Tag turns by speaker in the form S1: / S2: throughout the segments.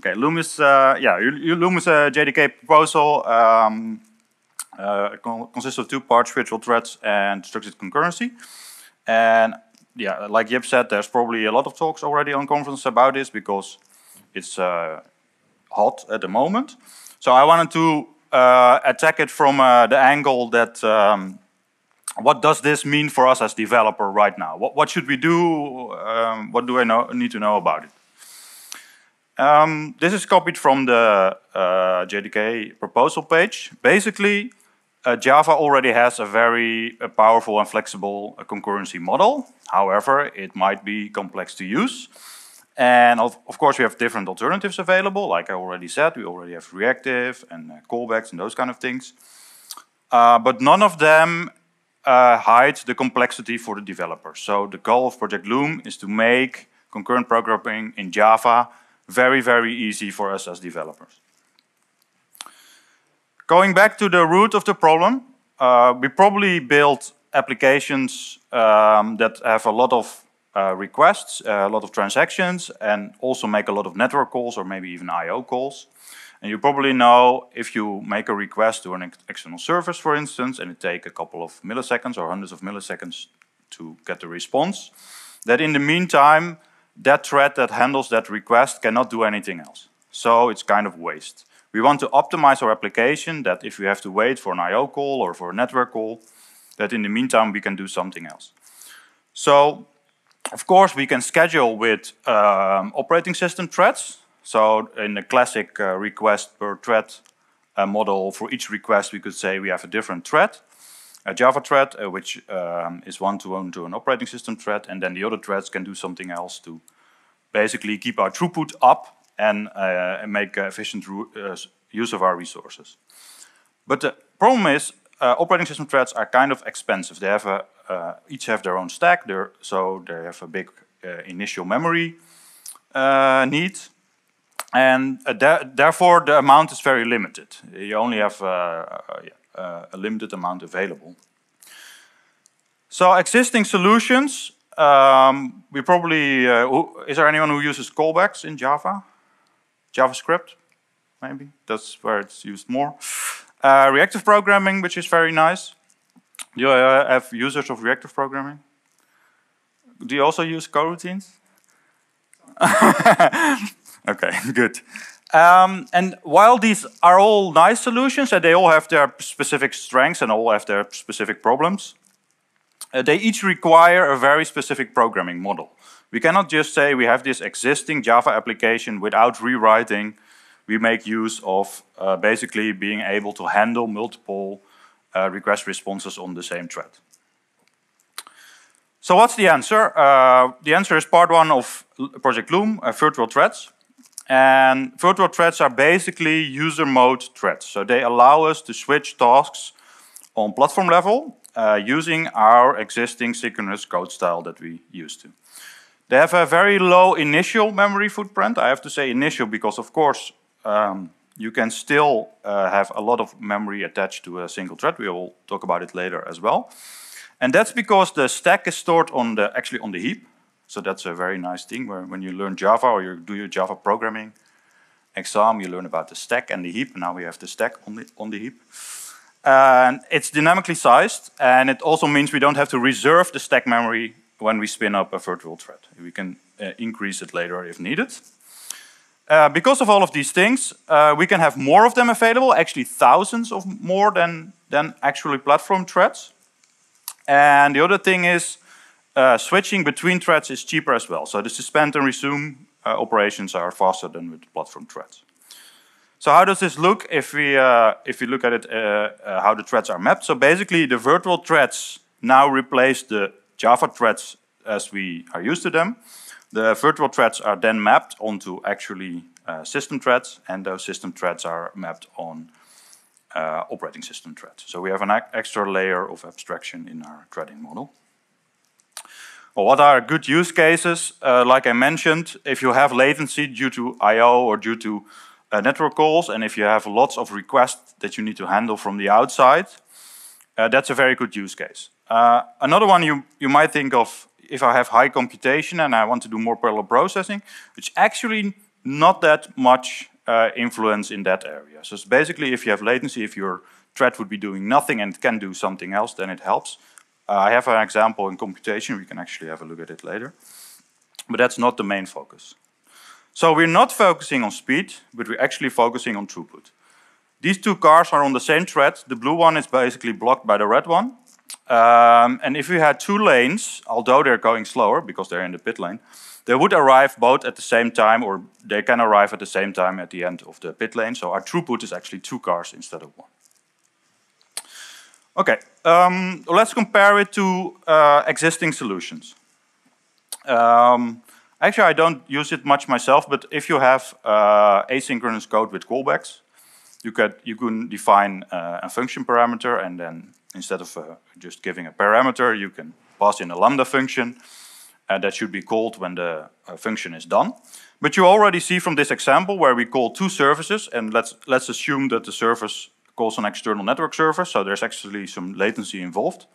S1: Okay, Loom is uh, yeah, Loom is a JDK proposal. Um, uh, consists of two parts: virtual threads and structured concurrency. And yeah, like Jip said, there's probably a lot of talks already on conference about this because it's uh, hot at the moment. So I wanted to uh, attack it from uh, the angle that um, what does this mean for us as developer right now? What, what should we do? Um, what do I know, need to know about it? Um, this is copied from the uh, JDK proposal page. Basically, uh, Java already has a very uh, powerful and flexible uh, concurrency model. However, it might be complex to use. And of, of, course, we have different alternatives available. Like I already said, we already have reactive and uh, callbacks and those kind of things. Uh, but none of them uh, hide the complexity for the developer. So the goal of Project Loom is to make concurrent programming in Java very, very easy for us as developers. Going back to the root of the problem, uh, we probably built applications um, that have a lot of uh, requests, uh, a lot of transactions, and also make a lot of network calls or maybe even I.O. calls. And you probably know if you make a request to an ex external service, for instance, and it takes a couple of milliseconds or hundreds of milliseconds to get the response, that in the meantime, that thread that handles that request cannot do anything else. So it's kind of waste. We want to optimize our application that if we have to wait for an I.O. call or for a network call, that in the meantime we can do something else. So of course, we can schedule with um, operating system threads. So in the classic uh, request per thread uh, model, for each request, we could say we have a different thread, a Java thread, uh, which um, is one-to-one to an operating system thread, and then the other threads can do something else to basically keep our throughput up and, uh, and make efficient uh, use of our resources. But the problem is, uh, operating system threads are kind of expensive. They have a, uh, each have their own stack, so they have a big uh, initial memory uh, need. And therefore, the amount is very limited. You only have a limited amount available. So existing solutions, um, we probably, uh, is there anyone who uses callbacks in Java? JavaScript, maybe? That's where it's used more. Uh, reactive programming, which is very nice. Do you uh, have users of reactive programming? Do you also use coroutines? okay, good. Um, and while these are all nice solutions and they all have their specific strengths and all have their specific problems, uh, they each require a very specific programming model. We cannot just say we have this existing Java application without rewriting. We make use of uh, basically being able to handle multiple uh, request responses on the same thread. So what's the answer? Uh, the answer is part one of Project Loom, uh, virtual threads. And virtual threads are basically user mode threads. So they allow us to switch tasks on platform level uh, using our existing synchronous code style that we used to. They have a very low initial memory footprint. I have to say initial because, of course, um, you can still uh, have a lot of memory attached to a single thread. We will talk about it later as well. And that's because the stack is stored on the actually on the heap. So that's a very nice thing where when you learn Java or you do your Java programming exam, you learn about the stack and the heap. Now we have the stack on the, on the heap. And it's dynamically sized, and it also means we don't have to reserve the stack memory when we spin up a virtual thread. We can uh, increase it later if needed. Uh, because of all of these things, uh, we can have more of them available, actually thousands of more than, than actually platform threads. And the other thing is, uh, switching between threads is cheaper as well. So the suspend and resume uh, operations are faster than with platform threads. So how does this look if we, uh, if we look at it, how the threads are mapped? So basically the virtual threads now replace the Java threads as we are used to them. The virtual threads are then mapped onto actually uh, system threads, and those system threads are mapped on uh, operating system threads. So we have an extra layer of abstraction in our threading model. Well, what are good use cases? Uh, like I mentioned, if you have latency due to I.O. or due to uh, network calls, and if you have lots of requests that you need to handle from the outside, uh, that's a very good use case. Uh, another one you, you might think of if I have high computation and I want to do more parallel processing, it's actually not that much uh, influence in that area. So it's basically if you have latency, if your thread would be doing nothing and can do something else, then it helps. Uh, I have an example in computation, we can actually have a look at it later. But that's not the main focus. So we're not focusing on speed, but we're actually focusing on throughput. These two cars are on the same thread. The blue one is basically blocked by the red one. Um, and if we had two lanes, although they're going slower because they're in the pit lane, they would arrive both at the same time or they can arrive at the same time at the end of the pit lane. So our throughput is actually two cars instead of one. Okay, um, let's compare it to uh, existing solutions. Um, actually, I don't use it much myself, but if you have uh, asynchronous code with callbacks, you could you can define uh, a function parameter, and then instead of uh, just giving a parameter, you can pass in a lambda function uh, that should be called when the uh, function is done. But you already see from this example where we call two services, and let's let's assume that the service calls an external network service, so there's actually some latency involved.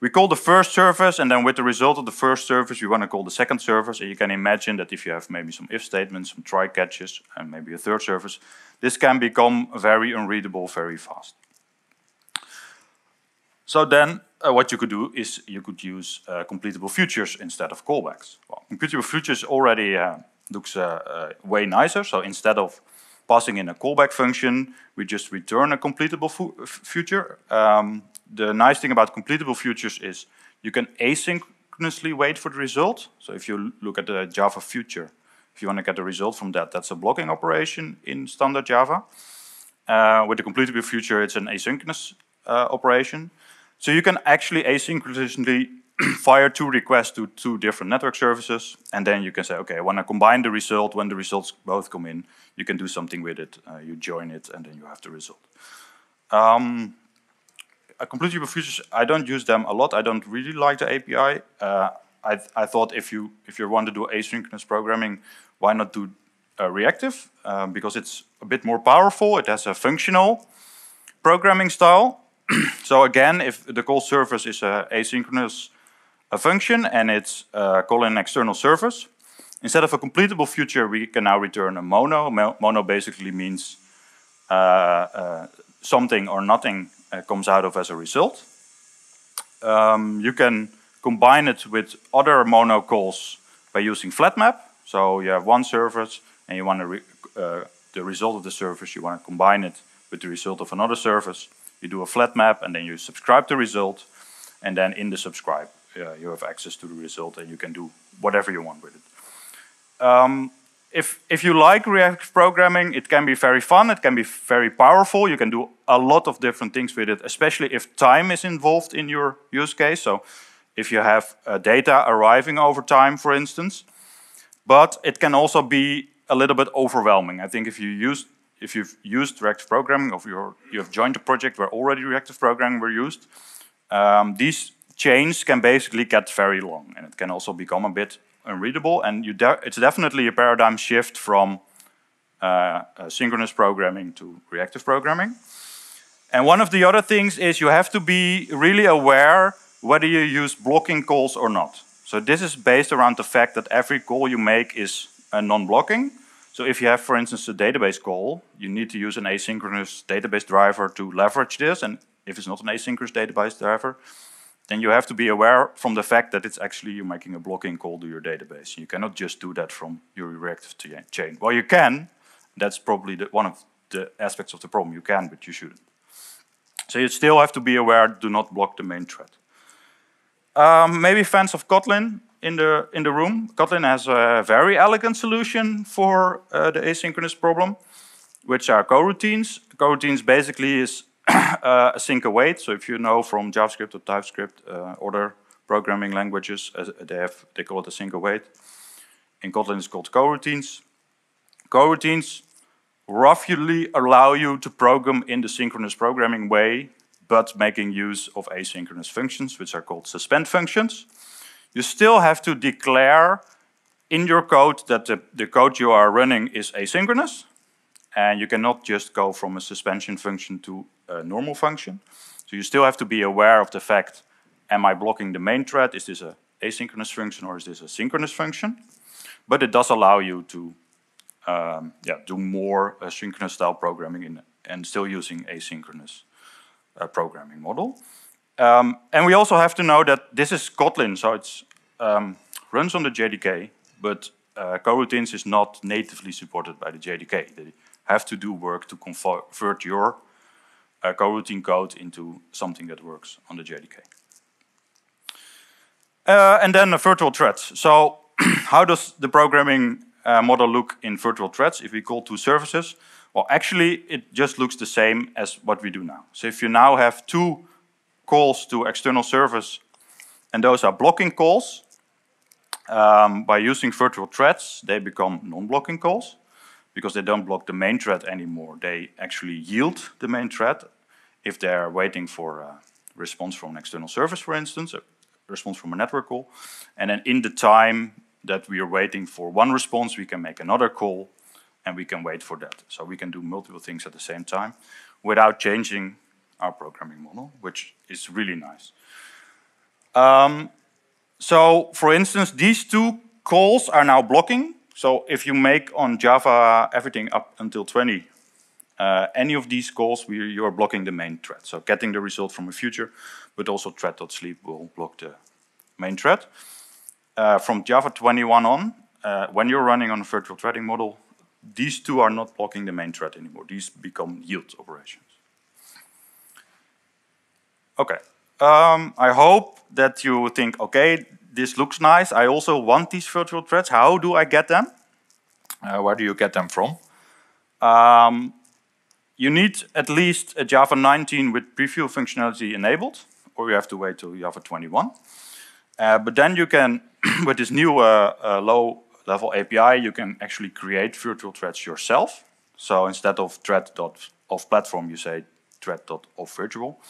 S1: We call the first service, and then with the result of the first service, we want to call the second service. And you can imagine that if you have maybe some if statements, some try catches, and maybe a third service, this can become very unreadable very fast. So then uh, what you could do is you could use uh, completable futures instead of callbacks. Well, completable futures already uh, looks uh, uh, way nicer. So instead of passing in a callback function, we just return a completable future. Um, the nice thing about completable futures is you can asynchronously wait for the result. So if you look at the Java future, if you want to get a result from that, that's a blocking operation in standard Java. Uh, with the completable future, it's an asynchronous uh, operation. So you can actually asynchronously fire two requests to two different network services, and then you can say, okay, I want to combine the result. When the results both come in, you can do something with it. Uh, you join it, and then you have the result. Um, completable futures, I don't use them a lot. I don't really like the API. Uh, I, th I thought if you if you want to do asynchronous programming, why not do uh, reactive? Um, because it's a bit more powerful. It has a functional programming style. so again, if the call service is a asynchronous a function and it's uh, calling an external service, instead of a completable future, we can now return a mono. Mono basically means uh, uh, something or nothing uh, comes out of as a result. Um, you can combine it with other mono calls by using flatmap. So you have one service and you want to re uh, the result of the service, you want to combine it with the result of another service. You do a flat map and then you subscribe to the result. And then in the subscribe, uh, you have access to the result and you can do whatever you want with it. Um, if, if you like reactive programming, it can be very fun, it can be very powerful, you can do a lot of different things with it, especially if time is involved in your use case. So if you have uh, data arriving over time, for instance. But it can also be a little bit overwhelming. I think if you use if you've used reactive programming or you have joined a project where already reactive programming were used, um, these chains can basically get very long and it can also become a bit unreadable and de it's definitely a paradigm shift from uh, uh, synchronous programming to reactive programming. And one of the other things is you have to be really aware whether you use blocking calls or not. So this is based around the fact that every call you make is a non-blocking. So if you have, for instance, a database call, you need to use an asynchronous database driver to leverage this. And if it's not an asynchronous database driver, then you have to be aware from the fact that it's actually you're making a blocking call to your database. You cannot just do that from your reactive chain. Well, you can. That's probably the, one of the aspects of the problem. You can, but you shouldn't. So you still have to be aware, do not block the main thread. Um, maybe fans of Kotlin in the, in the room. Kotlin has a very elegant solution for uh, the asynchronous problem, which are coroutines. Coroutines basically is uh, async await. So if you know from JavaScript or TypeScript, uh, other programming languages, they have they call it a async await. In Kotlin, it's called coroutines. Coroutines roughly allow you to program in the synchronous programming way, but making use of asynchronous functions, which are called suspend functions. You still have to declare in your code that the, the code you are running is asynchronous, and you cannot just go from a suspension function to a normal function. So you still have to be aware of the fact, am I blocking the main thread? Is this a asynchronous function or is this a synchronous function? But it does allow you to um, yeah, do more uh, synchronous style programming in, and still using asynchronous uh, programming model. Um, and we also have to know that this is Kotlin, so it um, runs on the JDK, but uh, coroutines is not natively supported by the JDK. They have to do work to convert your uh, coroutine code into something that works on the JDK. Uh, and then the virtual threads. So how does the programming uh, model look in virtual threads if we call two services? Well, actually, it just looks the same as what we do now. So if you now have two calls to external service, and those are blocking calls, um, by using virtual threads, they become non-blocking calls because they don't block the main thread anymore. They actually yield the main thread if they're waiting for a response from an external service, for instance, a response from a network call. And then in the time that we are waiting for one response, we can make another call and we can wait for that. So we can do multiple things at the same time without changing our programming model, which is really nice. Um, so for instance, these two calls are now blocking. So if you make on Java everything up until 20, uh, any of these calls, we, you are blocking the main thread. So getting the result from a future, but also thread.sleep will block the main thread. Uh, from Java 21 on, uh, when you're running on a virtual threading model, these two are not blocking the main thread anymore. These become yield operations. Okay, um, I hope that you think, okay, this looks nice. I also want these virtual threads. How do I get them? Uh, where do you get them from? Um, you need at least a Java 19 with preview functionality enabled, or you have to wait till Java 21. Uh, but then you can, with this new uh, uh, low-level API, you can actually create virtual threads yourself. So instead of thread.of platform, you say thread.of virtual,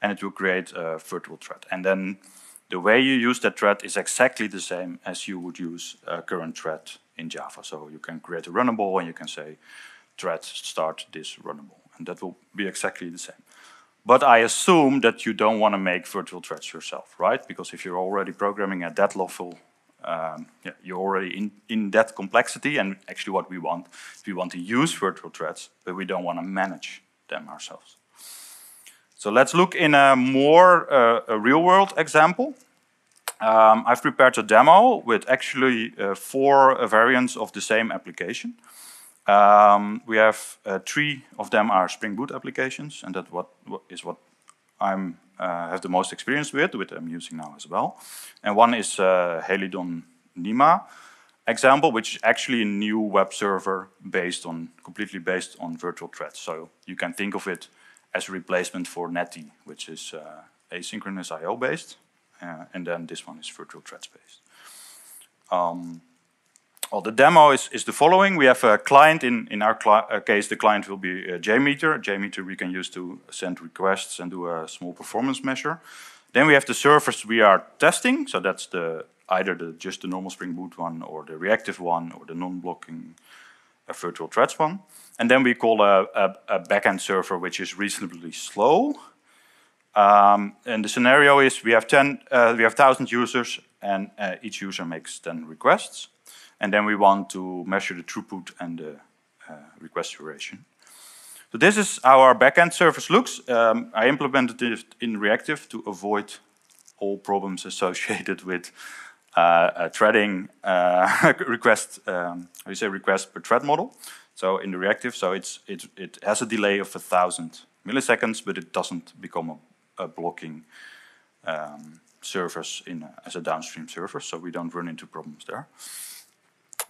S1: and it will create a virtual thread. And then the way you use that thread is exactly the same as you would use a current thread in Java. So you can create a runnable, and you can say thread start this runnable and that will be exactly the same. But I assume that you don't want to make virtual threads yourself, right? Because if you're already programming at that level, um, yeah, you're already in, in that complexity. And actually what we want, we want to use virtual threads, but we don't want to manage them ourselves. So let's look in a more uh, real world example. Um, I've prepared a demo with actually uh, four variants of the same application. Um, we have uh, three of them are Spring Boot applications, and that what, what is what I'm uh, have the most experience with, which I'm using now as well. And one is uh, Helidon Nima example, which is actually a new web server based on completely based on virtual threads. So you can think of it as a replacement for Netty, which is uh, asynchronous I/O based, uh, and then this one is virtual threads based. Um, well, the demo is, is the following. We have a client, in, in our uh, case, the client will be a JMeter. JMeter we can use to send requests and do a small performance measure. Then we have the servers we are testing, so that's the either the just the normal Spring Boot one, or the reactive one, or the non-blocking uh, virtual threads one. And then we call a, a, a backend server which is reasonably slow. Um, and the scenario is we have 10, uh, we have 1,000 users, and uh, each user makes 10 requests. And then we want to measure the throughput and the uh, request duration. So this is how our backend service looks. Um, I implemented it in reactive to avoid all problems associated with uh, a threading uh, request, um, how you say request per thread model. So in the reactive, so it's, it, it has a delay of a thousand milliseconds, but it doesn't become a, a blocking um, service in a, as a downstream service, so we don't run into problems there.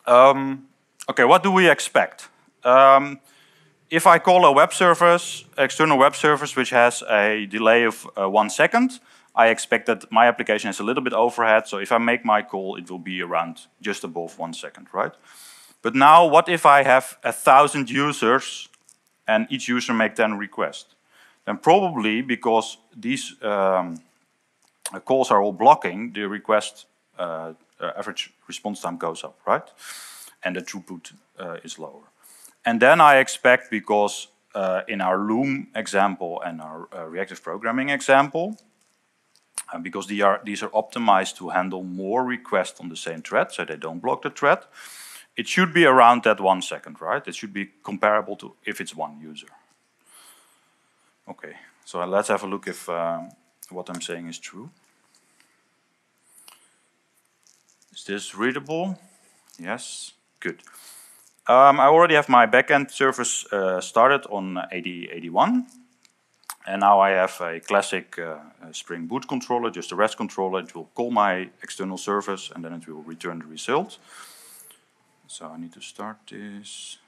S1: Um, okay, what do we expect? Um, if I call a web service, external web service, which has a delay of uh, one second, I expect that my application has a little bit overhead. So if I make my call, it will be around just above one second, right? But now, what if I have a thousand users and each user make 10 requests? Then probably because these um, calls are all blocking, the request uh, uh, average response time goes up, right? And the throughput uh, is lower. And then I expect, because uh, in our Loom example and our reactive programming example, because they are, these are optimized to handle more requests on the same thread, so they don't block the thread. it should be around that one second, right? It should be comparable to if it's one user. Okay, so let's have a look if um, what I'm saying is true. Is this readable? Yes, good. Um, I already have my backend service uh, started on 8081. And now I have a classic uh, Spring Boot controller, just a REST controller. It will call my external service and then it will return the result. So I need to start this.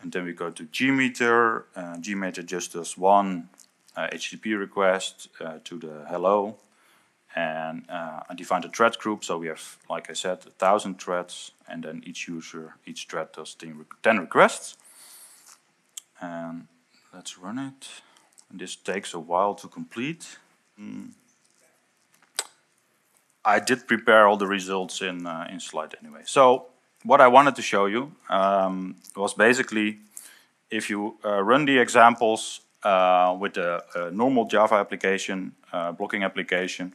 S1: And then we go to JMeter. Uh, JMeter just does one uh, HTTP request uh, to the hello and uh, I defined a thread group. So we have, like I said, a thousand threads, and then each user, each thread does 10, 10 requests. And let's run it. And this takes a while to complete. Mm. I did prepare all the results in uh, in slide anyway. So what I wanted to show you um, was basically if you uh, run the examples uh, with a, a, normal Java application, uh, blocking application,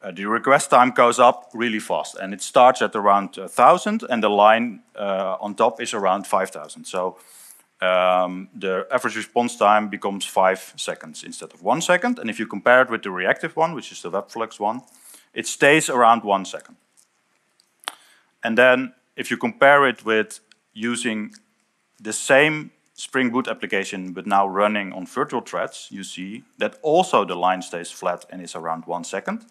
S1: uh, the request time goes up really fast and it starts at around 1000 and the line uh, on top is around 5000. So um, the average response time becomes five seconds instead of one second. And if you compare it with the reactive one, which is the Webflux one, it stays around one second. And then if you compare it with using the same Spring Boot application, but now running on virtual threads, you see that also the line stays flat and is around one second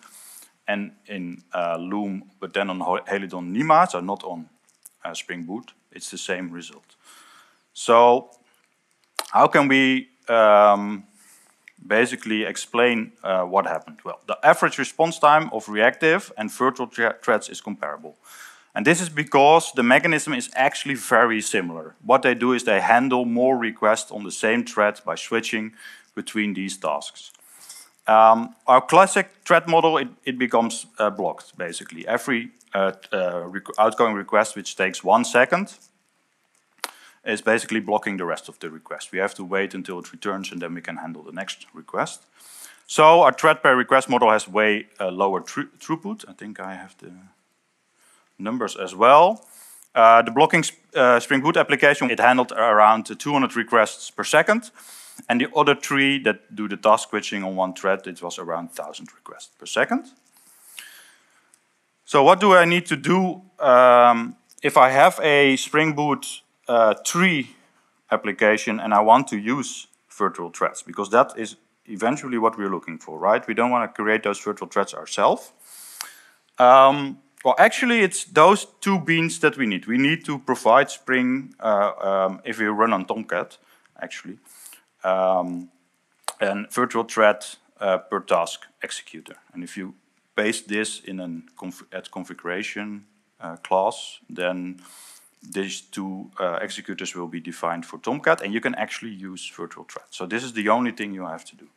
S1: and in uh, Loom, but then on Helidon Nima, so not on uh, Spring Boot, it's the same result. So how can we um, basically explain uh, what happened? Well, the average response time of reactive and virtual threads is comparable. And this is because the mechanism is actually very similar. What they do is they handle more requests on the same thread by switching between these tasks. Um, our classic thread model, it, it becomes uh, blocked, basically. Every uh, uh, rec outgoing request, which takes one second, is basically blocking the rest of the request. We have to wait until it returns, and then we can handle the next request. So our thread per request model has way uh, lower throughput. I think I have the numbers as well. Uh, the blocking sp uh, Spring Boot application, it handled around 200 requests per second. And the other three that do the task switching on one thread, it was around 1,000 requests per second. So what do I need to do um, if I have a Spring Boot uh, tree application and I want to use virtual threads? Because that is eventually what we're looking for, right? We don't want to create those virtual threads ourselves. Um, well, actually, it's those two beans that we need. We need to provide Spring uh, um, if we run on Tomcat, actually um, virtual thread uh, per task executor. And if you paste this in an conf at configuration uh, class, then these two uh, executors will be defined for Tomcat, and you can actually use virtual thread. So this is the only thing you have to do.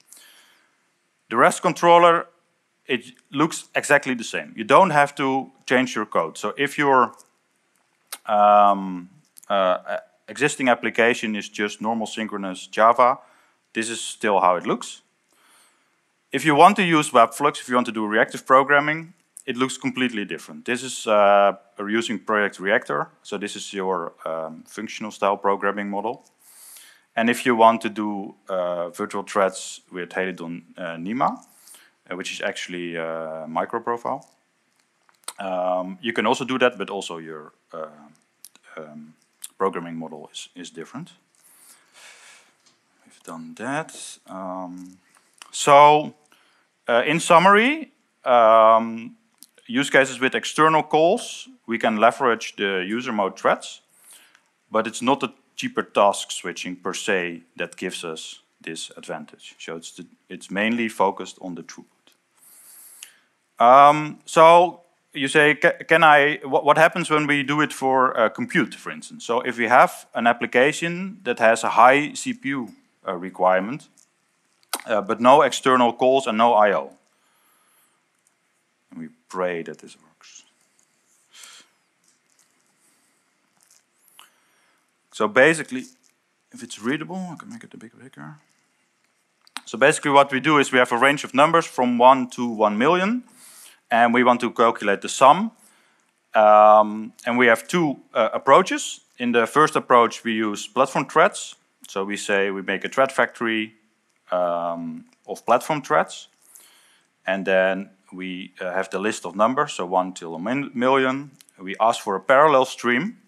S1: The REST controller, it looks exactly the same. You don't have to change your code. So if your um, uh, existing application is just normal synchronous Java, this is still how it looks. If you want to use Webflux, if you want to do reactive programming, it looks completely different. This is uh, using Project Reactor, so this is your um, functional style programming model. And if you want to do uh, virtual threads with Helidon uh, Nima, uh, which is actually a uh, microprofile, um, you can also do that, but also your uh, um, programming model is, is different. We've done that. Um, so, uh, in summary, um, use cases with external calls, we can leverage the user mode threads, but it's not the cheaper task switching per se that gives us this advantage. So it's, the, it's mainly focused on the throughput. Um, so you say, can I, what happens when we do it for uh, compute, for instance? So if we have an application that has a high CPU uh, requirement, uh, but no external calls and no I.O. And we pray that this works. So basically, if it's readable, I can make it a bit bigger. So basically what we do is we have a range of numbers from 1 to 1 million. And we want to calculate the sum. Um, and we have two uh, approaches. In the first approach, we use platform threads. So we say we make a thread factory um, of platform threads. And then we uh, have the list of numbers, so 1 till a million. We ask for a parallel stream,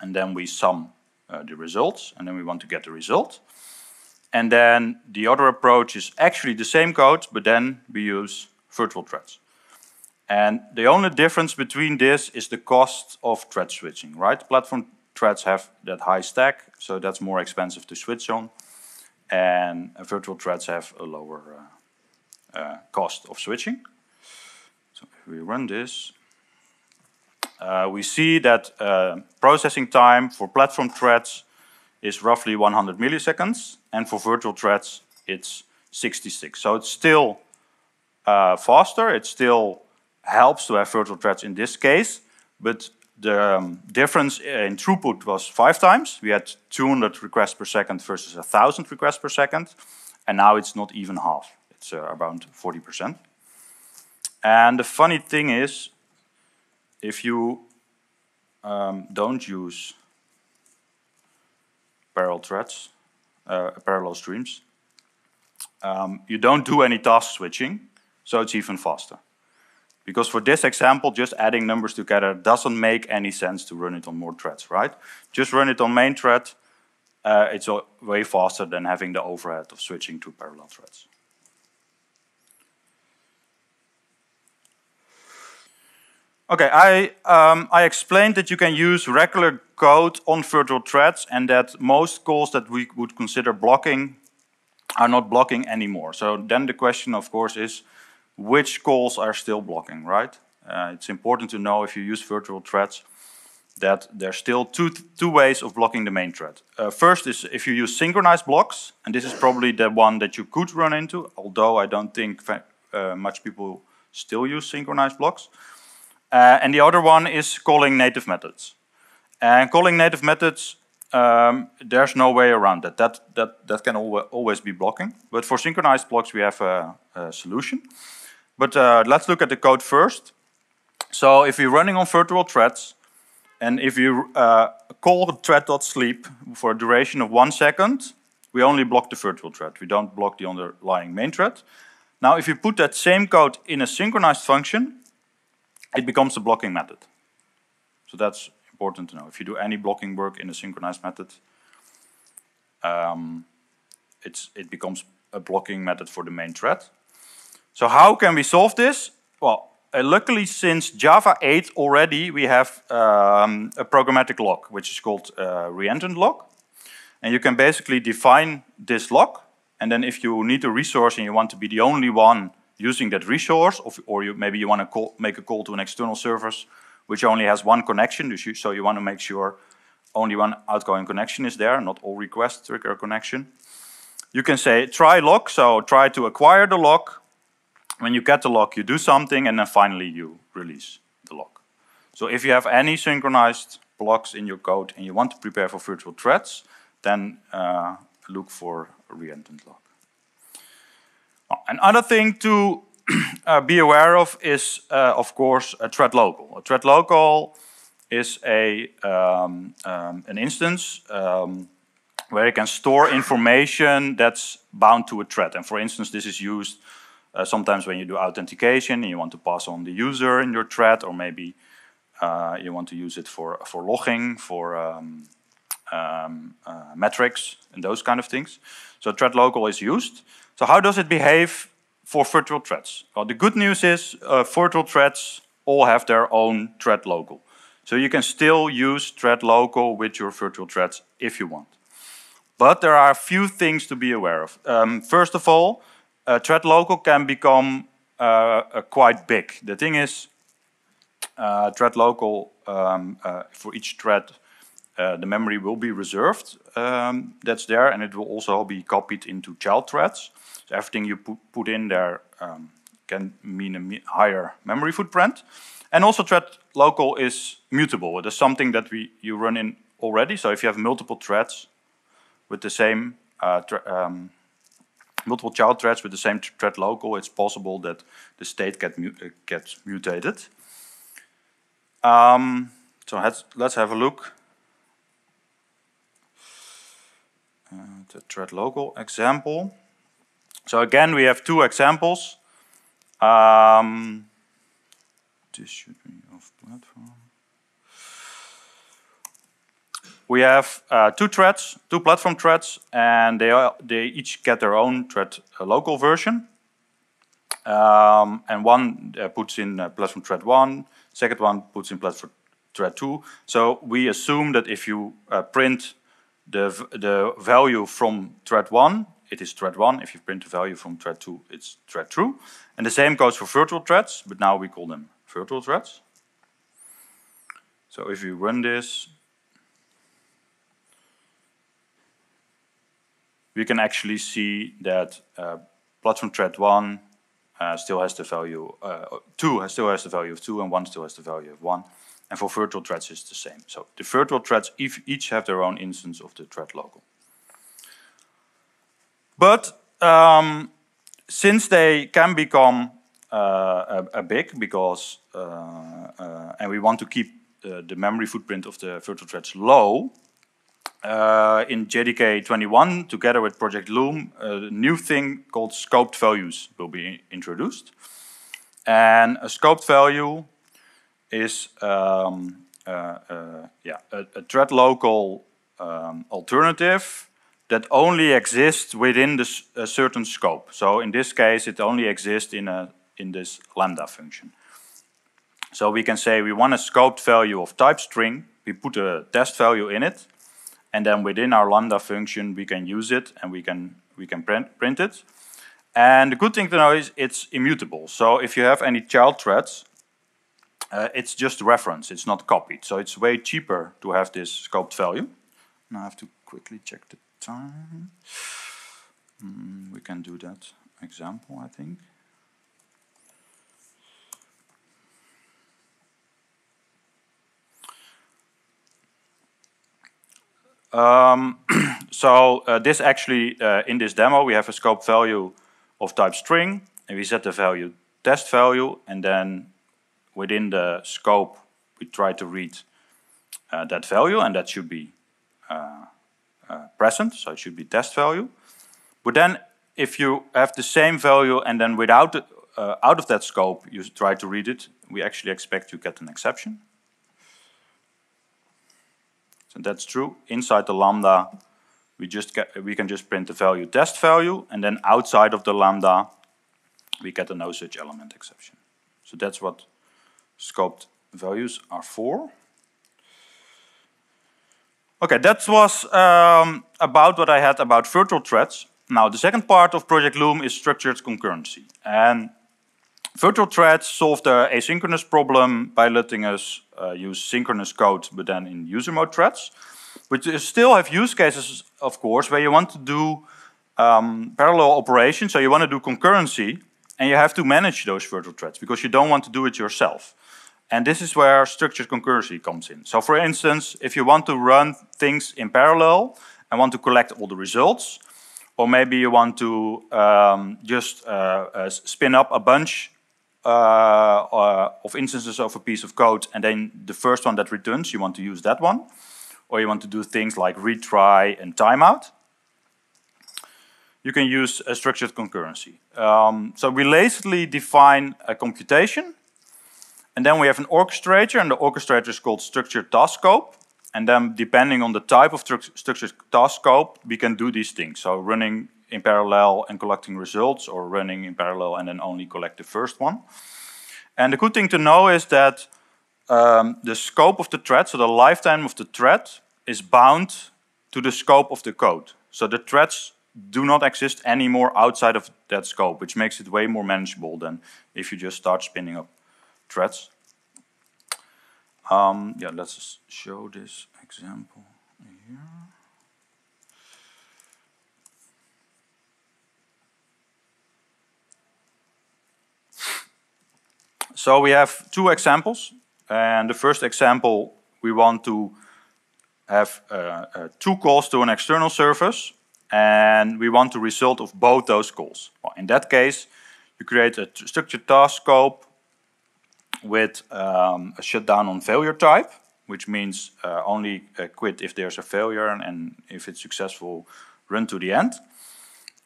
S1: and then we sum uh, the results, and then we want to get the result. And then the other approach is actually the same code, but then we use virtual threads. And the only difference between this is the cost of thread switching, right? Platform threads have that high stack, so that's more expensive to switch on. And virtual threads have a lower uh, uh, cost of switching. So if we run this, uh, we see that uh, processing time for platform threads is roughly 100 milliseconds, and for virtual threads, it's 66. So it's still uh, faster, it's still helps to have virtual threads in this case, but the um, difference in throughput was five times. We had 200 requests per second versus 1,000 requests per second, and now it's not even half. It's uh, around 40%. And the funny thing is, if you um, don't use parallel threads, uh, parallel streams, um, you don't do any task switching, so it's even faster. Because for this example, just adding numbers together doesn't make any sense to run it on more threads, right? Just run it on main thread. Uh, it's way faster than having the overhead of switching to parallel threads. Okay, I, um, I explained that you can use regular code on virtual threads and that most calls that we would consider blocking are not blocking anymore. So then the question, of course, is which calls are still blocking, right? Uh, it's important to know if you use virtual threads that there's still two, two ways of blocking the main thread. Uh, first is if you use synchronized blocks, and this is probably the one that you could run into, although I don't think uh, much people still use synchronized blocks. Uh, and the other one is calling native methods. And calling native methods, um, there's no way around that. That, that, that can al always be blocking. But for synchronized blocks, we have a, a solution. But uh, let's look at the code first. So if you're running on virtual threads, and if you uh, call thread.sleep for a duration of one second, we only block the virtual thread. We don't block the underlying main thread. Now, if you put that same code in a synchronized function, it becomes a blocking method. So that's important to know. If you do any blocking work in a synchronized method, um, it's, it becomes a blocking method for the main thread. So how can we solve this? Well, uh, luckily since Java 8 already we have um, a programmatic lock, which is called uh, reentrant lock. And you can basically define this lock. And then if you need a resource and you want to be the only one using that resource, or you, maybe you want to make a call to an external service which only has one connection, so you want to make sure only one outgoing connection is there, not all requests trigger a connection. You can say try lock, so try to acquire the lock, when you get the lock, you do something, and then finally you release the lock. So if you have any synchronized blocks in your code and you want to prepare for virtual threads, then uh, look for a reentrant lock. Another thing to uh, be aware of is, uh, of course, a thread local. A thread local is a um, um, an instance um, where you can store information that's bound to a thread. And for instance, this is used uh, sometimes when you do authentication you want to pass on the user in your thread, or maybe uh, you want to use it for, for logging, for um, um, uh, metrics, and those kind of things. So thread local is used. So how does it behave for virtual threads? Well, the good news is uh, virtual threads all have their own thread local. So you can still use thread local with your virtual threads if you want. But there are a few things to be aware of. Um, first of all, uh, thread local can become uh, uh, quite big. The thing is, uh, thread local um, uh, for each thread, uh, the memory will be reserved. Um, that's there, and it will also be copied into child threads. So everything you put, put in there um, can mean a me higher memory footprint. And also, thread local is mutable. It is something that we you run in already. So if you have multiple threads with the same um, multiple child threads with the same thread local, it's possible that the state get mu uh, gets mutated. Um, so let's, let's have a look uh, the thread local example. So again, we have two examples. Um, this should be off platform. We have uh, two threads, two platform threads, and they, are, they each get their own thread uh, local version. Um, and one uh, puts in uh, platform thread 1, second one puts in platform thread 2. So we assume that if you uh, print the, the value from thread 1, it is thread 1. If you print the value from thread 2, it's thread true. And the same goes for virtual threads, but now we call them virtual threads. So if we run this, we can actually see that uh, platform thread 1 uh, still has the value, uh, 2 still has the value of 2 and 1 still has the value of 1. And for virtual threads it's the same. So the virtual threads each have their own instance of the thread local. But um, since they can become uh, a, a, big because, uh, uh, and we want to keep the memory footprint of the virtual threads low, uh, in JDK 21, together with Project Loom, a new thing called scoped values will be introduced. And a scoped value is um, uh, uh, yeah, a, a, thread local um, alternative that only exists within this, a certain scope. So in this case, it only exists in, a, in this lambda function. So we can say we want a scoped value of type string, we put a test value in it, and then within our lambda function we can use it and we can we can print, print it. And the good thing to know is it's immutable. So if you have any child threads, uh, it's just a reference, it's not copied. So it's way cheaper to have this scoped value. Now I have to quickly check the time. Mm, we can do that example, I think. Um, so uh, this actually, uh, in this demo, we have a scope value of type string, and we set the value test value, and then within the scope, we try to read uh, that value, and that should be uh, uh, present, so it should be test value. But then, if you have the same value, and then without uh, out of that scope, you try to read it, we actually expect you get an exception. So that's true. Inside the lambda, we just get we can just print the value test value, and then outside of the lambda, we get a no such element exception. So that's what scoped values are for. Okay, that was um, about what I had about virtual threads. Now, the second part of Project Loom is structured concurrency. And virtual threads solve the asynchronous problem by letting us uh, use synchronous code, but then in user mode threads. which still have use cases, of course, where you want to do um, parallel operations, so you want to do concurrency, and you have to manage those virtual threads because you don't want to do it yourself. And this is where structured concurrency comes in. So for instance, if you want to run things in parallel and want to collect all the results, or maybe you want to um, just uh, uh, spin up a bunch of instances of a piece of code, and then the first one that returns, you want to use that one. Or you want to do things like retry and timeout. You can use a structured concurrency. Um, so we lazily define a computation, and then we have an orchestrator, and the orchestrator is called structured task scope. And then depending on the type of structured task scope, we can do these things. So running in parallel and collecting results or running in parallel and then only collect the first one. And the good thing to know is that um, the scope of the thread, so the lifetime of the thread, is bound to the scope of the code. So the threads do not exist anymore outside of that scope, which makes it way more manageable than if you just start spinning up threads. Um, yeah, let's show this example here. So we have two examples. And the first example, we want to have uh, uh, two calls to an external service. and we want the result of both those calls. Well, in that case, you create a structured task scope with um, a shutdown on failure type, which means uh, only uh, quit if there's a failure and, and, if it's successful, run to the end.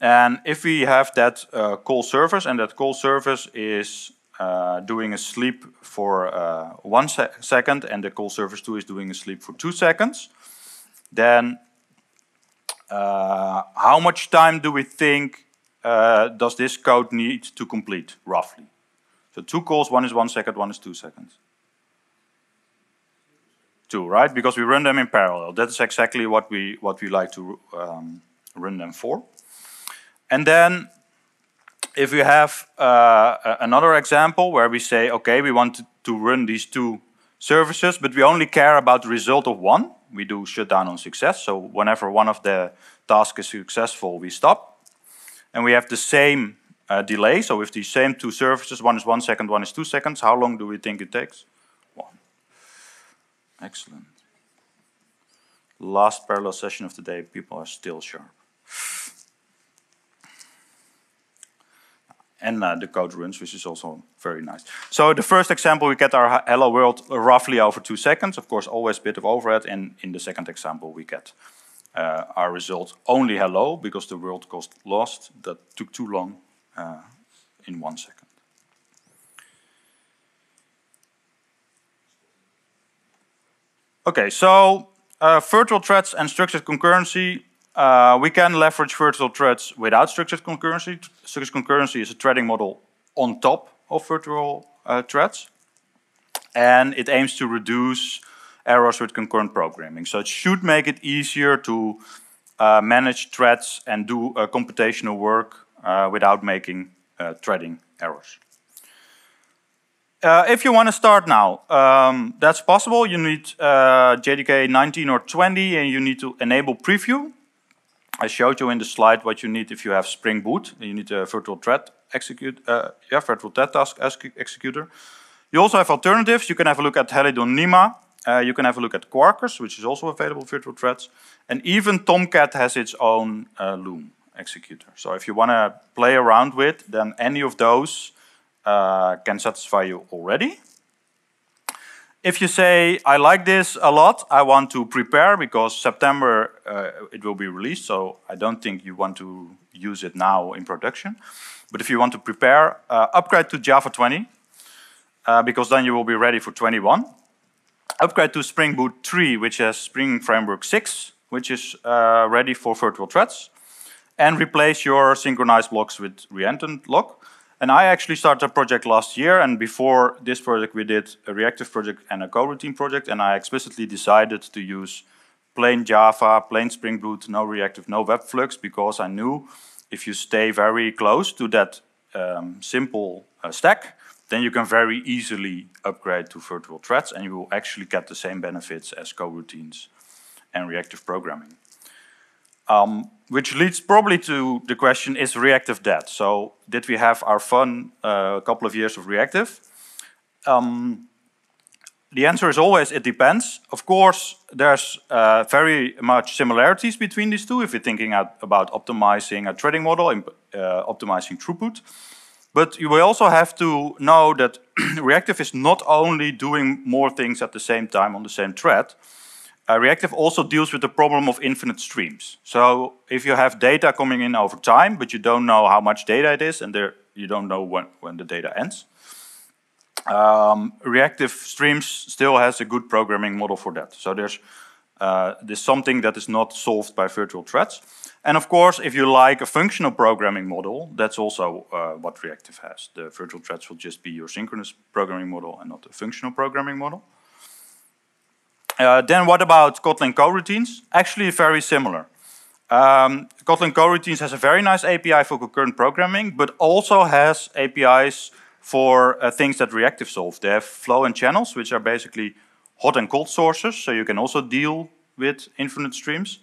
S1: And if we have that uh, call service and that call service is uh, doing a sleep for uh, one se second and the call service 2 is doing a sleep for two seconds, then uh, how much time do we think does this code need to complete, roughly? So two calls, one is one second, one is two seconds. Two, right? Because we run them in parallel. That is exactly what we what we like to um, run them for. And then if we have uh, another example where we say, okay, we want to run these two services, but we only care about the result of one, we do shutdown on success. So whenever one of the tasks is successful, we stop. And we have the same uh, delay. So with these same two services, one is one second, one is two seconds, how long do we think it takes? One. Excellent. Last parallel session of the day, people are still sharp. And uh, the code runs, which is also very nice. So the first example, we get our hello world roughly over two seconds. Of course, always a bit of overhead. And in the second example, we get uh, our result only hello, because the world cost lost. That took too long uh, in one second. Okay, so uh, virtual threads and structured concurrency uh, we can leverage virtual threads without structured concurrency. Structured concurrency is a threading model on top of virtual uh, threads. And it aims to reduce errors with concurrent programming. So it should make it easier to uh, manage threads and do uh, computational work uh, without making uh, threading errors. Uh, if you want to start now, um, that's possible. You need uh, JDK 19 or 20 and you need to enable preview. I showed you in the slide what you need if you have Spring Boot. You need a virtual thread execute, uh, yeah, virtual thread task executor. You also have alternatives. You can have a look at Helidon Nima. Uh, you can have a look at Quarkus, which is also available virtual threads. And even Tomcat has its own uh, Loom executor. So if you want to play around with, then any of those uh, can satisfy you already. If you say, I like this a lot, I want to prepare because September uh, it will be released, so I don't think you want to use it now in production. But if you want to prepare, uh, upgrade to Java 20, uh, because then you will be ready for 21. Upgrade to Spring Boot 3, which has Spring Framework 6, which is uh, ready for virtual threads. And replace your synchronized blocks with reentrant lock. And I actually started a project last year, and before this project we did a reactive project and a coroutine project, and I explicitly decided to use plain Java, plain Spring Boot, no reactive, no Webflux, because I knew if you stay very close to that um, simple uh, stack, then you can very easily upgrade to virtual threads, and you will actually get the same benefits as coroutines and reactive programming. Um, which leads probably to the question, is reactive dead? So did we have our fun uh, a couple of years of reactive? Um, the answer is always it depends. Of course, there's uh, very much similarities between these two if you're thinking about optimizing a threading model and uh, optimizing throughput. But you will also have to know that reactive is not only doing more things at the same time on the same thread, uh, reactive also deals with the problem of infinite streams. So if you have data coming in over time, but you don't know how much data it is, and there you don't know when, when the data ends, um, reactive streams still has a good programming model for that. So there's, uh, there's something that is not solved by virtual threads. And of course, if you like a functional programming model, that's also uh, what reactive has. The virtual threads will just be your synchronous programming model and not a functional programming model. Uh, then what about Kotlin coroutines? Actually very similar. Um, Kotlin coroutines has a very nice API for concurrent programming, but also has APIs for uh, things that reactive solve. They have flow and channels, which are basically hot and cold sources, so you can also deal with infinite streams.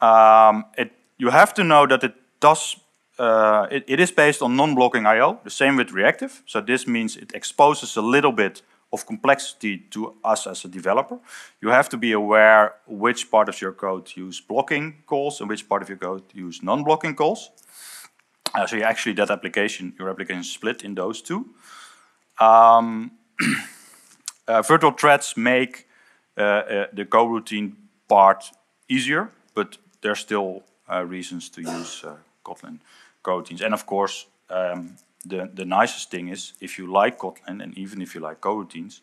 S1: Um, it, you have to know that it does, uh, it, it is based on non-blocking I.O., the same with reactive. So this means it exposes a little bit of complexity to us as a developer. You have to be aware which part of your code use blocking calls and which part of your code use non-blocking calls. Uh, so you actually, that application, your application split in those two. Um, uh, virtual threads make uh, uh, the coroutine part easier, but there's still uh, reasons to use Kotlin coroutines. And of course, um, the, the nicest thing is if you like Kotlin and even if you like coroutines,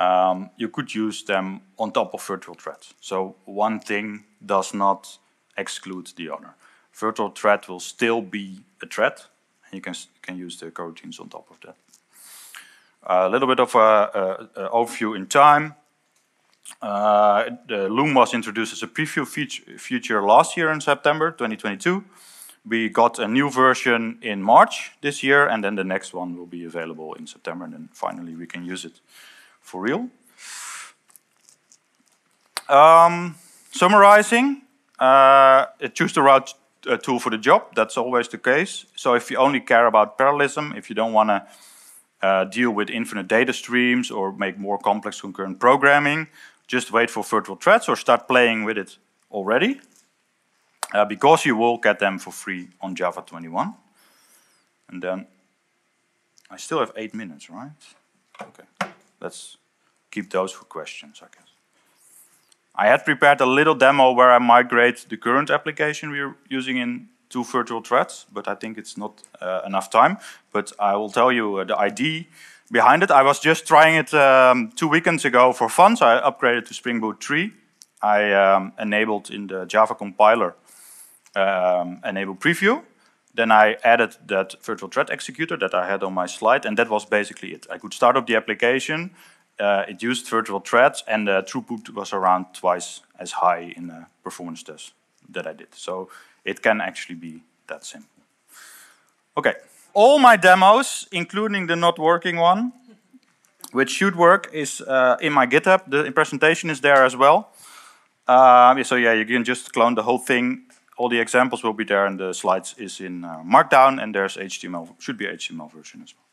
S1: um, you could use them on top of virtual threads. So one thing does not exclude the other. Virtual thread will still be a thread, and you can, can use the coroutines on top of that. A little bit of an overview in time. Uh, the Loom was introduced as a preview feature last year in September 2022. We got a new version in March this year, and then the next one will be available in September, and then finally we can use it for real. Um, summarizing, uh, choose the right uh, tool for the job. That's always the case. So if you only care about parallelism, if you don't want to uh, deal with infinite data streams or make more complex concurrent programming, just wait for virtual threads or start playing with it already uh, because you will get them for free on Java 21. And then I still have eight minutes, right? Okay, let's keep those for questions, I guess. I had prepared a little demo where I migrate the current application we're using in two virtual threads, but I think it's not uh, enough time. But I will tell you uh, the ID behind it. I was just trying it um, two weekends ago for fun, so I upgraded to Spring Boot 3. I um, enabled in the Java compiler um, enable preview. Then I added that virtual thread executor that I had on my slide, and that was basically it. I could start up the application, uh, it used virtual threads, and the throughput was around twice as high in the performance test that I did. So it can actually be that simple. Okay, all my demos, including the not working one, which should work, is uh, in my GitHub. The presentation is there as well. Uh, so yeah, you can just clone the whole thing all the examples will be there and the slides is in uh, Markdown and there's HTML, should be HTML version as well.